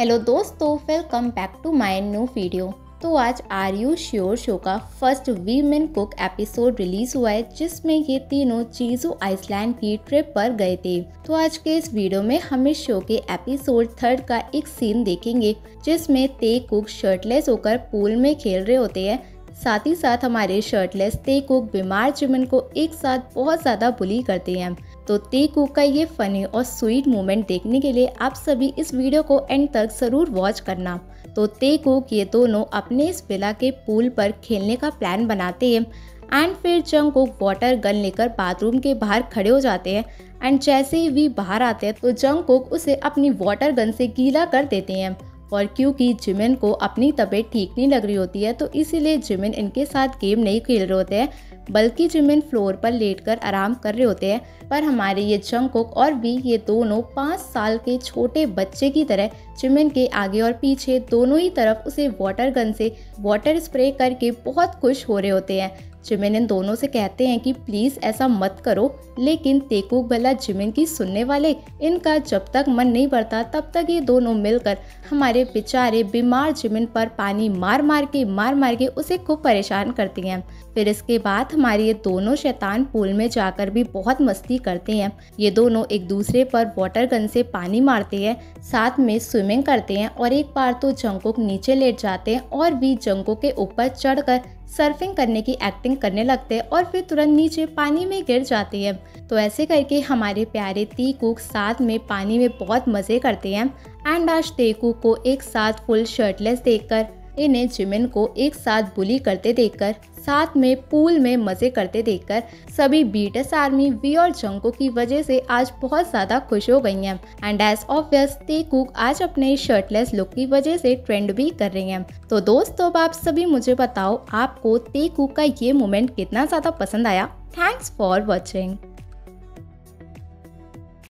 Hello दोस्तों welcome back to my new video तो आज आर यू श्योर शो का first women cook episode release हुआ है, जिसमें ये तीनों चीजू आइसलैंड की ट्रिप पर गए थे। तो आज के इस वीडियो में हम इस शो के एपिसोड थर्ड का एक सीन देखेंगे, जिसमें ते कुक शर्टलेस होकर पूल में खेल रहे होते हैं। साथ ही साथ हमारे शर्टलेस ते कुक बीमार चिमन को एक साथ बहुत ज़्यादा बुली करते हैं। तो ते कुक का ये फनी और स्वीट मोमेंट देखने के लिए आप सभी इस वीडियो को एंड तक ज़रूर वॉच करना। तो ते कुक ये दोनों अपने इस विला के पूल पर खेलने का प्लान बनाते हैं। एंड फिर जंग को वाटर गन लेकर बाथरूम के बाहर खड़े हो जाते हैं। एंड जैसे ही वी बाहर आते हैं तो जंग कुक उसे अपनी वाटर गन से गीला कर देते हैं। और क्योंकि जिमिन को अपनी तबीयत ठीक नहीं लग रही होती है तो इसीलिए जिमिन इनके साथ गेम नहीं खेल रहे होते हैं। बल्कि ज़मीन फ्लोर पर लेटकर आराम कर रहे होते हैं, पर हमारे ये जंगकुक और भी ये दोनों पाँच साल के छोटे बच्चे की तरह चिमिन के आगे और पीछे दोनों ही तरफ़ उसे वाटर गन से वाटर स्प्रे करके बहुत खुश हो रहे होते हैं। जिमिन इन दोनों से कहते हैं कि प्लीज़ ऐसा मत करो, लेकिन तेकुक भला जिमिन की सुनने वाले, इनका जब तक मन नहीं भरता, तब तक ये दोनों मिलकर हमारे बेचारे बीमार जिमिन पर पानी मार मार के, मार मार के उसे खूब परेशान करती हैं। फिर इसके बाद हमारे ये दोनों शैतान पूल में जाकर भी बहुत मस्ती करते हैं। ये दोनों एक दूसरे पर वाटर गन से पानी मारते हैं, साथ में स्विमिंग करते हैं और एक बार तो जंकुक नीचे लेट जाते हैं और भी जंकों के ऊपर चढ़कर सर्फिंग करने की एक्टिंग करने लगते हैं और फिर तुरंत नीचे पानी में गिर जाती है। तो ऐसे करके हमारे प्यारे ती कुक साथ में पानी में बहुत मज़े करते हैं। एंड आज तेकू को एक साथ फुल शर्टलेस देखकर इन्हें जिमिन को एक साथ बुली करते देखकर, साथ में पूल में मज़े करते देखकर, सभी बीटस आर्मी वी और जंको की वजह से आज बहुत ज़्यादा खुश हो गई हैं। एंड एज ऑब्वियस ते कुक आज अपने शर्टलेस लुक की वजह से ट्रेंड भी कर रही हैं। तो दोस्तों आप सभी मुझे बताओ, आपको ते कुक का ये मोमेंट कितना ज़्यादा पसंद आया? Thanks for watching